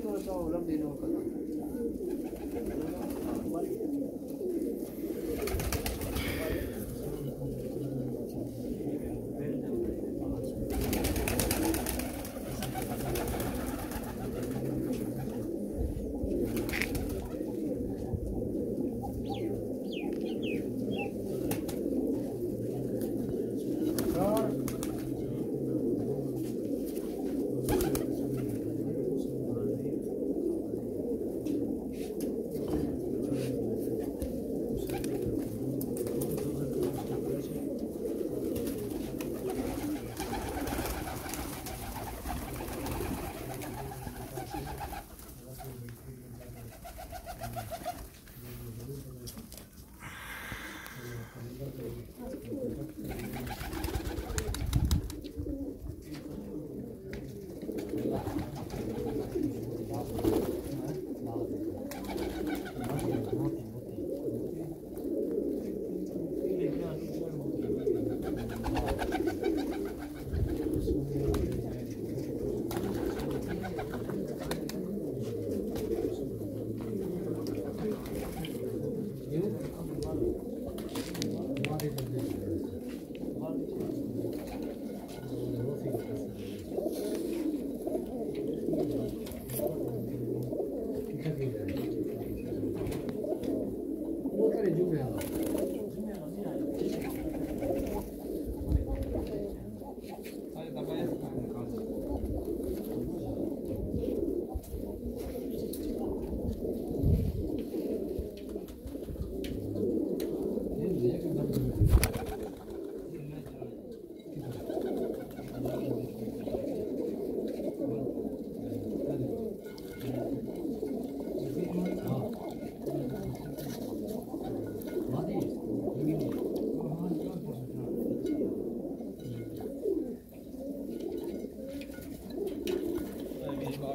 ともちゃんは恨んでいるのかな t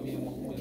h i n k you.